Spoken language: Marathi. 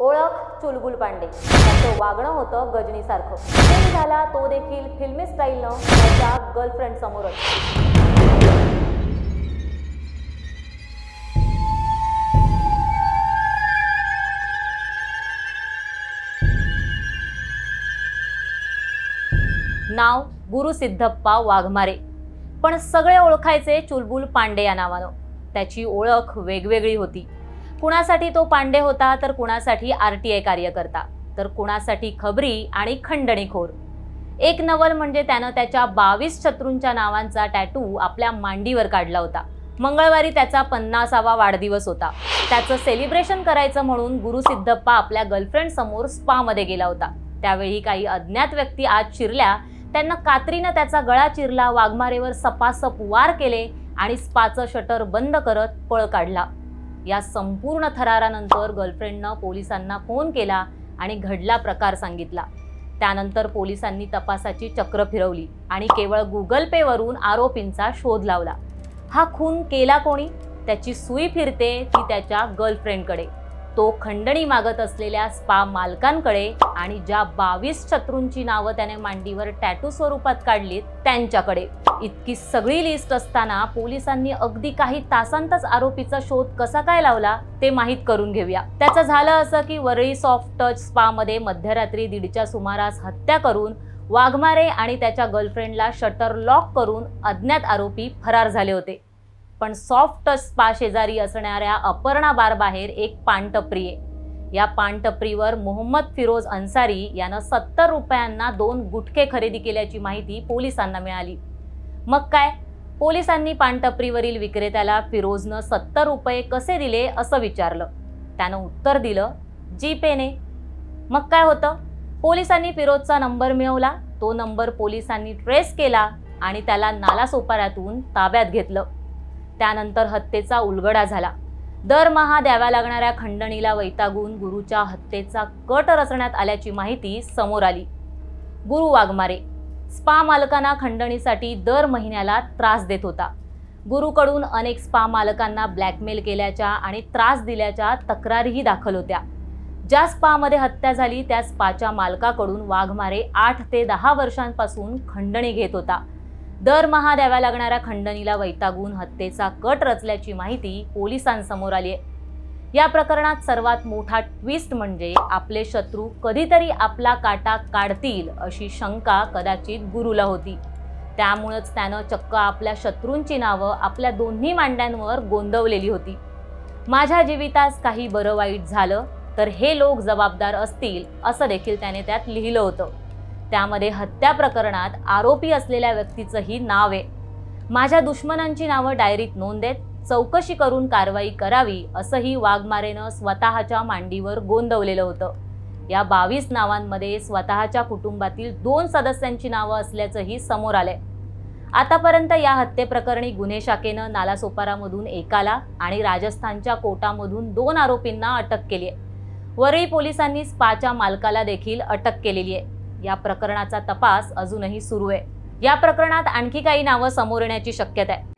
ओळख चुलबुल पांडे. त्याचं वागणं होतं गजनीसारखं. झाला तो देखील फिल्मी स्टाईलनं त्याच्या गर्लफ्रेंड समोरच. नाव गुरु सिद्धप्पा वाघमारे. पण सगळे ओळखायचे चुलबुल पांडे या नावानं. त्याची ओळख वेगवेगळी होती. कुणासाठी तो पांडे होता तर कुणासाठी आर टी आय कार्यकर्ता? तर कुणासाठी खबरी आणि खंडणीखोर? एक नवल म्हणजे त्यानं त्याच्या बावीस शत्रूंच्या नावांचा टॅटू आपल्या मांडीवर काढला होता. मंगळवारी त्याचा पन्नासावा वाढदिवस होता. त्याचं सेलिब्रेशन करायचं म्हणून गुरु सिद्धप्पा आपल्या गर्लफ्रेंड समोर स्पामध्ये गेला होता. त्यावेळी काही अज्ञात व्यक्ती आत शिरल्या. त्यांना कात्रीनं त्याचा गळा चिरला वाघमारेवर सपासप वार केले आणि स्पाचं शटर बंद करत पळ काढला. या संपूर्ण थरारानंतर गर्लफ्रेंडनं पोलिसांना फोन केला आणि घडला प्रकार सांगितला. त्यानंतर पोलिसांनी तपासाची चक्र फिरवली आणि केवळ गुगल पेवरून आरोपींचा शोध लावला. हा खून केला कोणी? त्याची सुई फिरते ती त्याच्या गर्लफ्रेंडकडे. तो खंडणी मागत असलेल्या स्पा मालकांकडे आणि ज्या बावीस शत्रूंची नावं त्याने मांडीवर टॅटू स्वरूपात काढलीत त्यांच्याकडे. इतकी सगळी लिस्ट असताना पोलिसांनी अगदी काही तासांतच आरोपीचा शोध कसा काय लावला ते माहीत करून घेऊया. त्याचं झालं असं की वरळी सॉफ्ट टच स्पा मध्ये मध्यरात्री दीडच्या सुमारास हत्या करून वाघमारे आणि त्याच्या गर्लफ्रेंडला शटर लॉक करून अज्ञात आरोपी फरार झाले होते. पण सॉफ्ट टच स्पा शेजारी असणाऱ्या अपर्णा बार बाहेर एक पानटपरी आहे. या पानटपरीवर मोहम्मद फिरोज अन्सारी यानं सत्तर रुपयांना दोन गुटखे खरेदी केल्याची माहिती पोलिसांना मिळाली. मग काय? पोलिसांनी पानटपरीवरील विक्रेत्याला फिरोजनं सत्तर रुपये कसे दिले असं विचारलं. त्यानं उत्तर दिलं जी पेने मग काय होतं? पोलिसांनी फिरोजचा नंबर मिळवला तो नंबर पोलिसांनी ट्रेस केला आणि त्याला नालासोपाऱ्यातून ताब्यात घेतलं. त्यानंतर हत्येचा उलगडा झाला. दरमहा द्याव्या लागणाऱ्या खंडणीला वैतागून गुरुच्या हत्येचा कट रचण्यात आल्याची माहिती समोर आली. गुरु वाघमारे स्पा मालकांना खंडणीसाठी दर महिन्याला त्रास देत होता. गुरुकडून अनेक स्पा मालकांना ब्लॅकमेल केल्याच्या आणि त्रास दिल्याच्या तक्रारीही दाखल होत्या. ज्या स्पामध्ये हत्या झाली त्या स्पाच्या मालकाकडून वाघमारे आठ ते दहा वर्षांपासून खंडणी घेत होता. दरमहा द्याव्या लागणाऱ्या खंडणीला वैतागून हत्येचा कट रचल्याची माहिती पोलिसांसमोर आली आहे या प्रकरणात सर्वात मोठा ट्विस्ट म्हणजे आपले शत्रू कधीतरी आपला काटा काढतील अशी शंका कदाचित गुरुला होती. त्यामुळंच त्यानं चक्क आपल्या शत्रूंची नावं आपल्या दोन्ही मांड्यांवर गोंदवलेली होती. माझ्या जीवितास काही बरं वाईट झालं तर हे लोक जबाबदार असतील असं देखील त्याने त्यात लिहिलं होतं. त्यामध्ये हत्या प्रकरणात आरोपी असलेल्या व्यक्तीचंही नाव आहे. माझ्या दुश्मनांची नावं डायरीत नोंद देत चौकशी करून कारवाई करावी असंही वाघमारेनं स्वतःच्या मांडीवर गोंदवलेलं होतं. या बावीस नावांमध्ये स्वतःच्या कुटुंबातील दोन सदस्यांची नावं असल्याचंही समोर आलंय. आतापर्यंत या हत्येप्रकरणी गुन्हे शाखेनं नालासोपारामधून एकाला आणि राजस्थानच्या कोटामधून दोन आरोपींना अटक केली आहे. वरळी पोलिसांनी स्पाच्या मालकाला देखील अटक केलेली आहे. या प्रकरणाचा तपास अजूनही सुरू आहे. या प्रकरणात आणखी काही नावं समोर येण्याची शक्यता आहे.